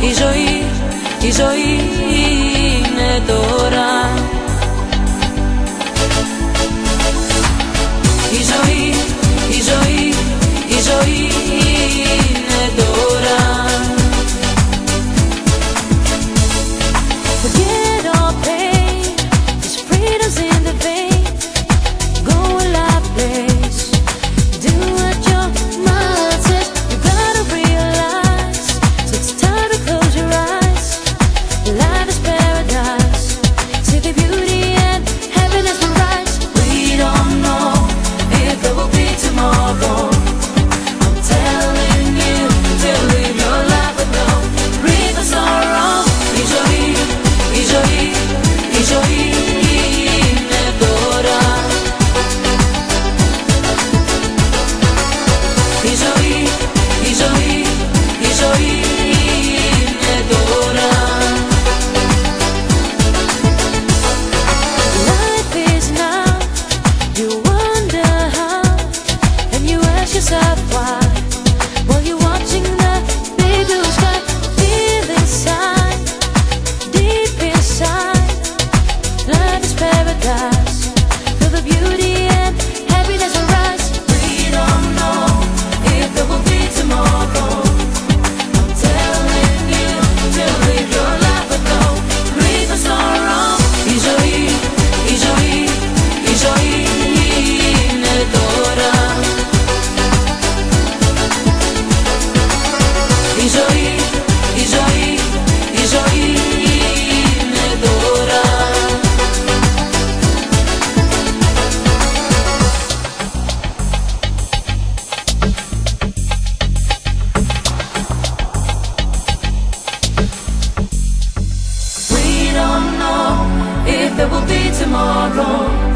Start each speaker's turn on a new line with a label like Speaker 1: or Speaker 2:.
Speaker 1: Η ζωή, η ζωή είναι τώρα. Η ζωή. there will be tomorrow.